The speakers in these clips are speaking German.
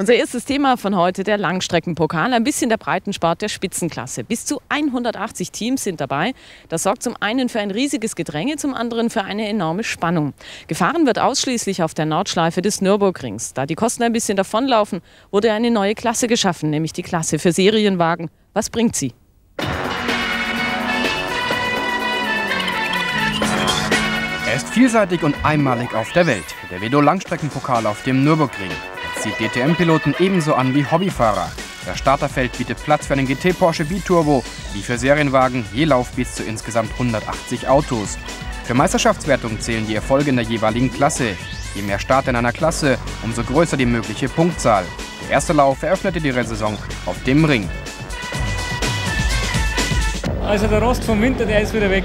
Unser erstes Thema von heute, der Langstreckenpokal, ein bisschen der Breitensport der Spitzenklasse. Bis zu 180 Teams sind dabei. Das sorgt zum einen für ein riesiges Gedränge, zum anderen für eine enorme Spannung. Gefahren wird ausschließlich auf der Nordschleife des Nürburgrings. Da die Kosten ein bisschen davonlaufen, wurde eine neue Klasse geschaffen, nämlich die Klasse für Serienwagen. Was bringt sie? Er ist vielseitig und einmalig auf der Welt. Der Vedo Langstreckenpokal auf dem Nürburgring zieht DTM-Piloten ebenso an wie Hobbyfahrer. Das Starterfeld bietet Platz für einen GT Porsche Biturbo, wie für Serienwagen, je Lauf bis zu insgesamt 180 Autos. Für Meisterschaftswertung zählen die Erfolge in der jeweiligen Klasse. Je mehr Starter in einer Klasse, umso größer die mögliche Punktzahl. Der erste Lauf eröffnete die Rennsaison auf dem Ring. Also der Rost vom Winter, der ist wieder weg.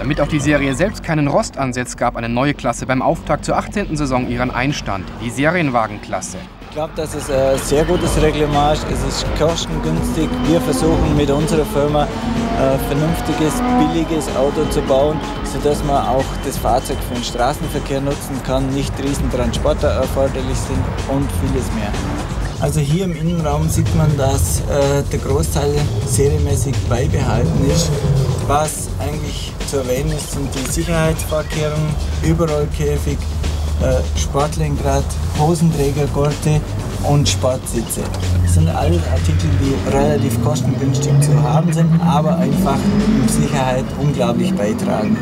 Damit auch die Serie selbst keinen Rost ansetzt, gab eine neue Klasse beim Auftakt zur 18. Saison ihren Einstand, die Serienwagenklasse. Ich glaube, dass es ein sehr gutes Reglement ist. Es ist kostengünstig. Wir versuchen mit unserer Firma ein vernünftiges, billiges Auto zu bauen, sodass man auch das Fahrzeug für den Straßenverkehr nutzen kann, nicht Riesentransporter erforderlich sind und vieles mehr. Also hier im Innenraum sieht man, dass äh, der Großteil serienmäßig beibehalten ist. Was eigentlich zu erwähnen ist, sind die Sicherheitsvorkehrungen, Überrollkäfig, äh, Sportlenkrad, Hosenträger, Gurte und Sportsitze. Das sind alles Artikel, die relativ kostengünstig zu haben sind, aber einfach in Sicherheit unglaublich beitragen.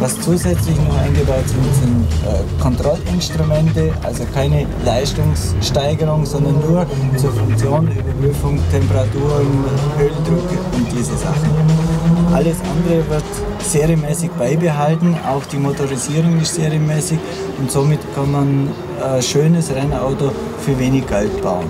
Was zusätzlich noch eingebaut sind, sind äh, Kontrollinstrumente, also keine Leistungssteigerung, sondern nur zur Funktion, Überprüfung, Temperaturen, Öldruck und diese Sachen. Alles andere wird serienmäßig beibehalten, auch die Motorisierung ist serienmäßig und somit kann man ein äh, schönes Rennauto für wenig Geld bauen.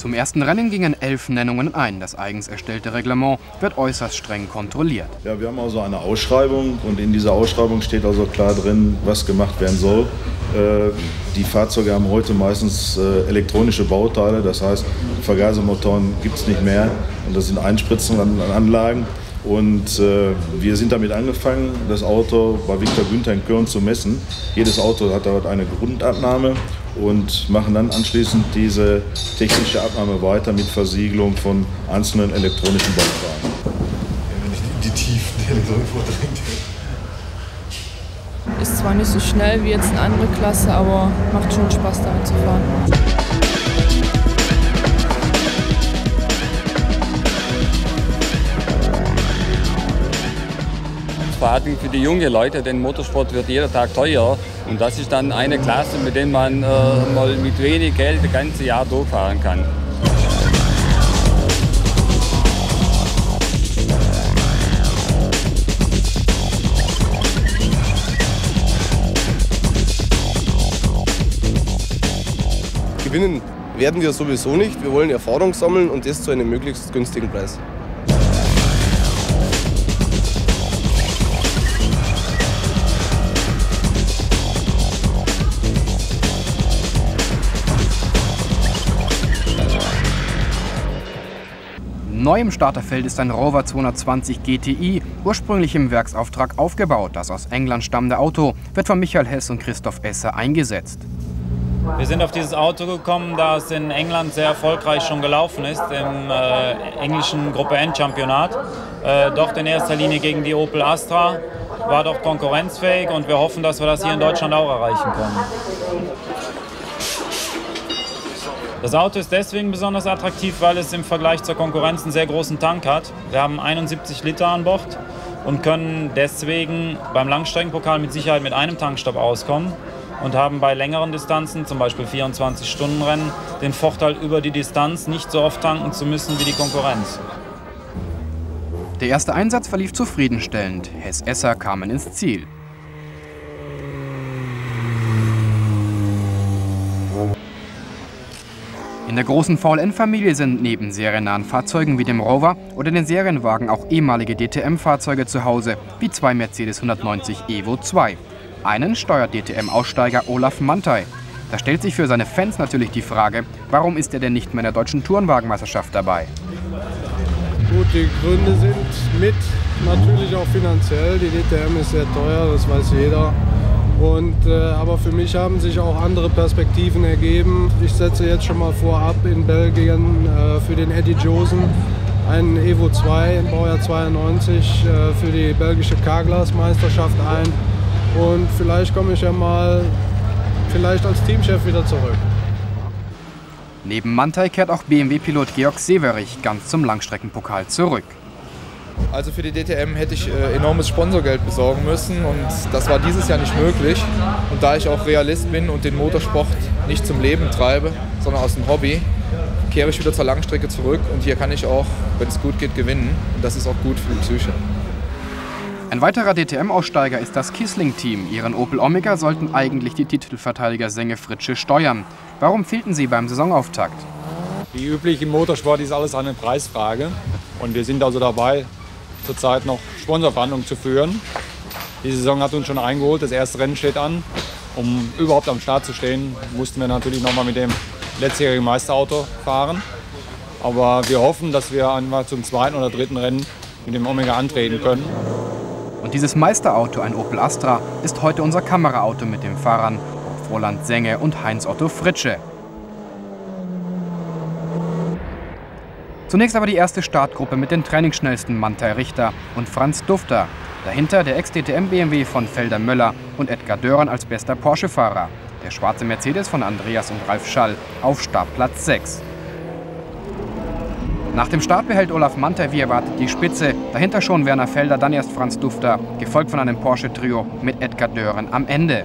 Zum ersten Rennen gingen elf Nennungen ein. Das eigens erstellte Reglement wird äußerst streng kontrolliert. Ja, wir haben also eine Ausschreibung und in dieser Ausschreibung steht also klar drin, was gemacht werden soll. Äh, die Fahrzeuge haben heute meistens äh, elektronische Bauteile, das heißt Vergasermotoren gibt es nicht mehr und das sind Einspritzanlagen. Und äh, wir sind damit angefangen, das Auto bei Victor Günther in Köln zu messen. Jedes Auto hat dort eine Grundabnahme und machen dann anschließend diese technische Abnahme weiter mit Versiegelung von einzelnen elektronischen Bauteilen. Wenn nicht in die Tiefen der Elektronik vordringt. Ist zwar nicht so schnell wie jetzt eine andere Klasse, aber macht schon Spaß damit zu fahren. vor allem für die jungen Leute, denn Motorsport wird jeder Tag teuer. Und das ist dann eine Klasse, mit der man äh, mal mit wenig Geld das ganze Jahr durchfahren kann. Gewinnen werden wir sowieso nicht. Wir wollen Erfahrung sammeln und das zu einem möglichst günstigen Preis. Neu im Starterfeld ist ein Rover 220 GTI, ursprünglich im Werksauftrag aufgebaut. Das aus England stammende Auto wird von Michael Hess und Christoph Esser eingesetzt. Wir sind auf dieses Auto gekommen, da es in England sehr erfolgreich schon gelaufen ist, im äh, englischen Gruppe N-Championat. Äh, dort in erster Linie gegen die Opel Astra, war dort konkurrenzfähig und wir hoffen, dass wir das hier in Deutschland auch erreichen können. Das Auto ist deswegen besonders attraktiv, weil es im Vergleich zur Konkurrenz einen sehr großen Tank hat. Wir haben 71 Liter an Bord und können deswegen beim Langstreckenpokal mit Sicherheit mit einem Tankstopp auskommen und haben bei längeren Distanzen, zum Beispiel 24-Stunden-Rennen, den Vorteil, über die Distanz nicht so oft tanken zu müssen wie die Konkurrenz. Der erste Einsatz verlief zufriedenstellend. Hess Esser kamen ins Ziel. In der großen VLN-Familie sind neben seriennahen Fahrzeugen wie dem Rover oder den Serienwagen auch ehemalige DTM-Fahrzeuge zu Hause, wie zwei Mercedes 190 Evo 2. Einen steuert DTM-Aussteiger Olaf Mantei. Da stellt sich für seine Fans natürlich die Frage, warum ist er denn nicht mehr in der deutschen Tourenwagenmeisterschaft dabei? Gut, die Gründe sind mit Natürlich auch finanziell. Die DTM ist sehr teuer, das weiß jeder. Und, äh, aber für mich haben sich auch andere Perspektiven ergeben. Ich setze jetzt schon mal vorab in Belgien äh, für den Eddie Josen einen Evo 2 im Baujahr 92 äh, für die belgische K-Glas-Meisterschaft ein. Und vielleicht komme ich ja mal vielleicht als Teamchef wieder zurück. Neben Mantai kehrt auch BMW-Pilot Georg Severich ganz zum Langstreckenpokal zurück. Also für die DTM hätte ich äh, enormes Sponsorgeld besorgen müssen und das war dieses Jahr nicht möglich. Und da ich auch Realist bin und den Motorsport nicht zum Leben treibe, sondern aus dem Hobby, kehre ich wieder zur Langstrecke zurück und hier kann ich auch, wenn es gut geht, gewinnen. Und das ist auch gut für die Psyche. Ein weiterer DTM-Aussteiger ist das Kissling-Team. Ihren Opel Omega sollten eigentlich die Titelverteidiger Senge Fritsche steuern. Warum fehlten sie beim Saisonauftakt? Wie üblich im Motorsport ist alles eine Preisfrage. Und wir sind also dabei, zurzeit noch Sponsorverhandlungen zu führen. Die Saison hat uns schon eingeholt, das erste Rennen steht an. Um überhaupt am Start zu stehen, mussten wir natürlich noch mal mit dem letztjährigen Meisterauto fahren. Aber wir hoffen, dass wir einmal zum zweiten oder dritten Rennen mit dem Omega antreten können. Und dieses Meisterauto, ein Opel Astra, ist heute unser Kameraauto mit den Fahrern Roland Senge und Heinz Otto Fritsche. Zunächst aber die erste Startgruppe mit den trainingsschnellsten Mantai Richter und Franz Dufter. Dahinter der Ex-DTM BMW von Felder Möller und Edgar Döran als bester Porsche-Fahrer. Der schwarze Mercedes von Andreas und Ralf Schall auf Startplatz 6. Nach dem Start behält Olaf Manter wie erwartet die Spitze. Dahinter schon Werner Felder, dann erst Franz Dufter, gefolgt von einem Porsche-Trio mit Edgar Dören am Ende.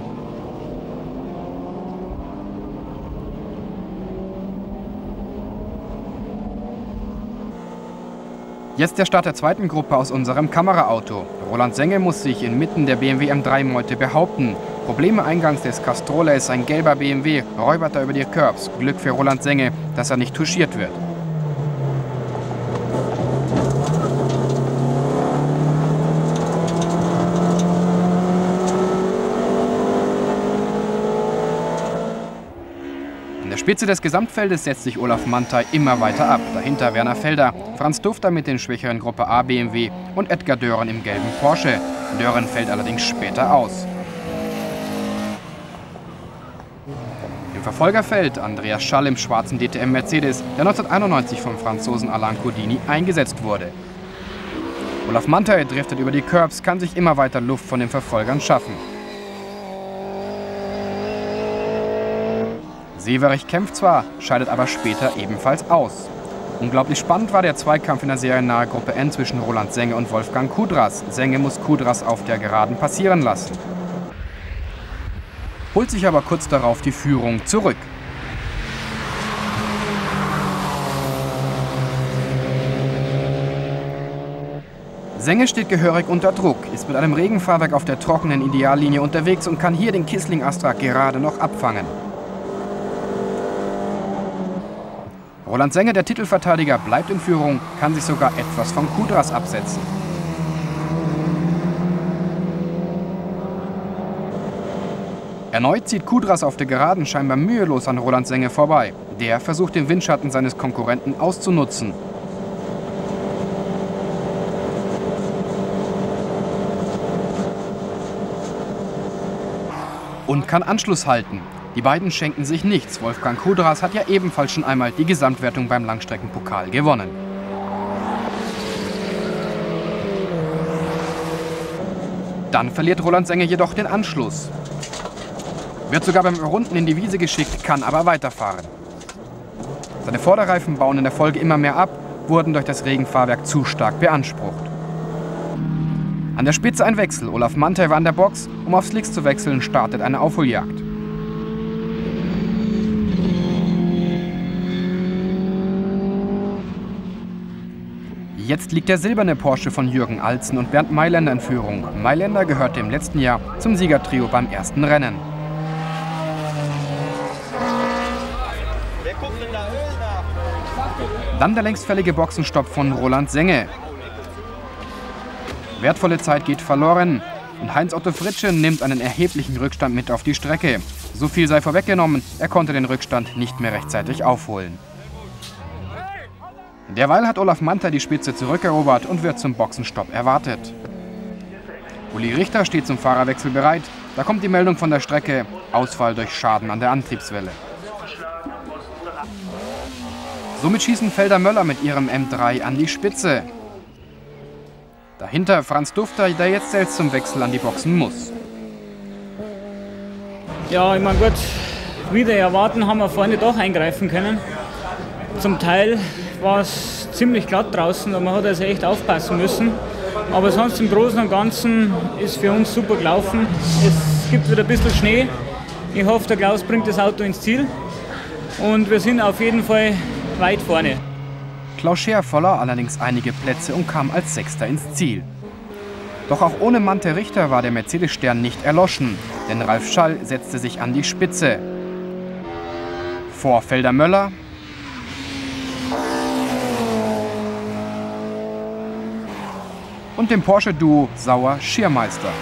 Jetzt der Start der zweiten Gruppe aus unserem Kameraauto. Roland Senge muss sich inmitten der BMW M3-Meute behaupten. Probleme eingangs des Castrolles ist ein gelber BMW, räubert er über die Curbs. Glück für Roland Senge, dass er nicht touchiert wird. Spitze des Gesamtfeldes setzt sich Olaf Mantei immer weiter ab. Dahinter Werner Felder, Franz Dufter mit den schwächeren Gruppe A BMW und Edgar Dören im gelben Porsche. Dören fällt allerdings später aus. Im Verfolgerfeld Andreas Schall im schwarzen DTM Mercedes, der 1991 vom Franzosen Alain Codini eingesetzt wurde. Olaf Mantei driftet über die Curbs, kann sich immer weiter Luft von den Verfolgern schaffen. Severich kämpft zwar, scheidet aber später ebenfalls aus. Unglaublich spannend war der Zweikampf in der seriennahe Gruppe N zwischen Roland Senge und Wolfgang Kudras. Senge muss Kudras auf der Geraden passieren lassen. Holt sich aber kurz darauf die Führung zurück. Senge steht gehörig unter Druck, ist mit einem Regenfahrwerk auf der trockenen Ideallinie unterwegs und kann hier den Kissling Astra gerade noch abfangen. Roland Sänger, der Titelverteidiger, bleibt in Führung, kann sich sogar etwas von Kudras absetzen. Erneut zieht Kudras auf der Geraden scheinbar mühelos an Roland Senge vorbei. Der versucht den Windschatten seines Konkurrenten auszunutzen. Und kann Anschluss halten. Die beiden schenken sich nichts. Wolfgang Kudras hat ja ebenfalls schon einmal die Gesamtwertung beim Langstreckenpokal gewonnen. Dann verliert Roland Sänger jedoch den Anschluss. Wird sogar beim Runden in die Wiese geschickt, kann aber weiterfahren. Seine Vorderreifen bauen in der Folge immer mehr ab, wurden durch das Regenfahrwerk zu stark beansprucht. An der Spitze ein Wechsel. Olaf Mantei war an der Box. Um auf Slicks zu wechseln, startet eine Aufholjagd. Jetzt liegt der silberne Porsche von Jürgen Alzen und Bernd Mailänder in Führung. Mailänder gehörte im letzten Jahr zum Siegertrio beim ersten Rennen. Dann der längstfällige Boxenstopp von Roland Senge. Wertvolle Zeit geht verloren und Heinz-Otto Fritsche nimmt einen erheblichen Rückstand mit auf die Strecke. So viel sei vorweggenommen, er konnte den Rückstand nicht mehr rechtzeitig aufholen. Derweil hat Olaf Manta die Spitze zurückerobert und wird zum Boxenstopp erwartet. Uli Richter steht zum Fahrerwechsel bereit. Da kommt die Meldung von der Strecke. Ausfall durch Schaden an der Antriebswelle. Somit schießen Felder Möller mit ihrem M3 an die Spitze. Dahinter Franz Dufter, der jetzt selbst zum Wechsel an die Boxen muss. Ja, ich meine, gut, wieder erwarten haben wir vorne doch eingreifen können. Zum Teil war es ziemlich glatt draußen und man hat also echt aufpassen müssen. Aber sonst im Großen und Ganzen ist für uns super gelaufen. Es gibt wieder ein bisschen Schnee. Ich hoffe, der Klaus bringt das Auto ins Ziel. Und wir sind auf jeden Fall weit vorne. Klaus Scheer verlor allerdings einige Plätze und kam als Sechster ins Ziel. Doch auch ohne Mante Richter war der Mercedes-Stern nicht erloschen, denn Ralf Schall setzte sich an die Spitze. Vor Felder Möller und dem Porsche-Duo Sauer Schiermeister.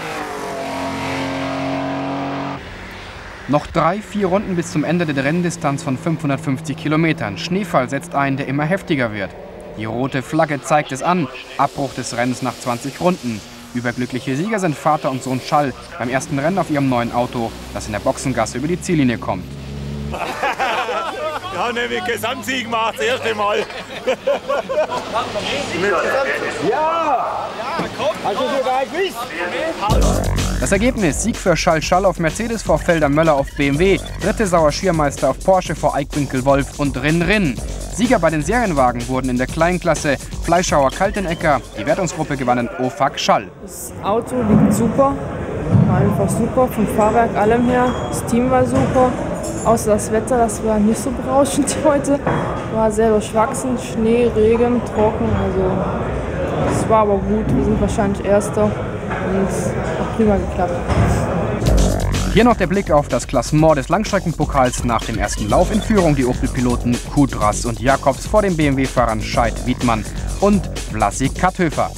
Noch drei, vier Runden bis zum Ende der Renndistanz von 550 Kilometern. Schneefall setzt ein, der immer heftiger wird. Die rote Flagge zeigt es an. Abbruch des Rennens nach 20 Runden. Überglückliche Sieger sind Vater und Sohn Schall beim ersten Rennen auf ihrem neuen Auto, das in der Boxengasse über die Ziellinie kommt. Ja, nämlich Gesamtsieg macht das erste Mal. ja! Hast du sogar gewusst? Das Ergebnis: Sieg für Schall Schall auf Mercedes vor Felder Möller auf BMW, dritte Sauer Schiermeister auf Porsche vor Eichwinkel Wolf und Rin Rin. Sieger bei den Serienwagen wurden in der Kleinklasse Fleischhauer Kaltenecker. Die Wertungsgruppe gewannen OFAC Schall. Das Auto liegt super, war einfach super, vom Fahrwerk allem her. Das Team war super, außer das Wetter, das war nicht so berauschend heute. War sehr durchwachsen, Schnee, Regen, trocken, also es war aber gut. Wir sind wahrscheinlich Erster und es hat prima geklappt. Hier noch der Blick auf das Klassement des Langstreckenpokals nach dem ersten Lauf in Führung die Opel-Piloten Kudras und Jakobs vor den BMW-Fahrern Scheid, Wiedmann und Vlasik Katthöfer.